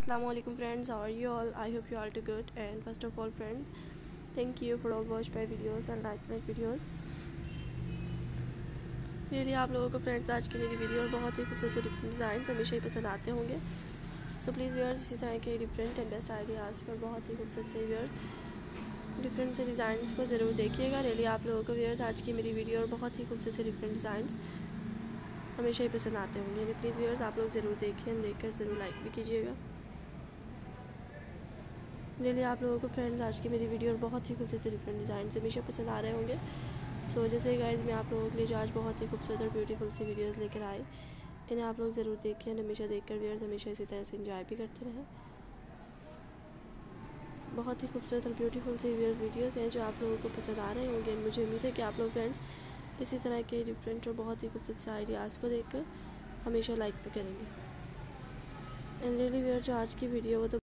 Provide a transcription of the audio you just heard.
friends. How are you all? I hope you all do good. And first of all, friends, thank you for all watch my videos and like my videos. Really आप लोगों को friends आज की मेरी video और बहुत ही खूबसूरत different design हमेशा ही पसंद आते होंगे। सो प्लीज़ व्यूअर्स इसी तरह के डिफरेंट एंड बेस्ट आइडियाज़ पर बहुत ही खूबसूरत से व्यूअर्स डिफरेंट से डिज़ाइन को ज़रूर देखिएगा। रियली आप लोगों को व्यूअर्स आज की मेरी वीडियो और बहुत ही खूबसूरत से डिफरेंट डिज़ाइन हमेशा ही पसंद आते होंगे। प्लीज़ व्यूअर्स आप लोग ज़रूर देखिए देख कर ज़रूर लाइक भी कीजिएगा। रियली आप लोगों को फ्रेंड्स आज की मेरी वीडियो और बहुत ही खूबसूरत डिफरेंट डिज़ाइन से हमेशा पसंद आ रहे होंगे। सो जैसे गाइज़ मैं आप लोगों के लिए जो आज बहुत ही खूबसूरत और ब्यूटीफुल सी वीडियोस लेकर आए इन्हें आप लोग ज़रूर देखें हमेशा देख कर व्यूअर्स हमेशा इसी तरह से इंजॉय भी करते रहें। बहुत ही खूबसूरत और ब्यूटीफुल सी वीडियोस हैं जो आप लोगों को पसंद आ रहे होंगे। मुझे उम्मीद है कि आप लोग फ्रेंड्स इसी तरह के डिफरेंट और बहुत ही खूबसूरत से आइडियाज़ को देख हमेशा लाइक भी करेंगे। एंड रियली व्यूअर जो आज की वीडियो वो तो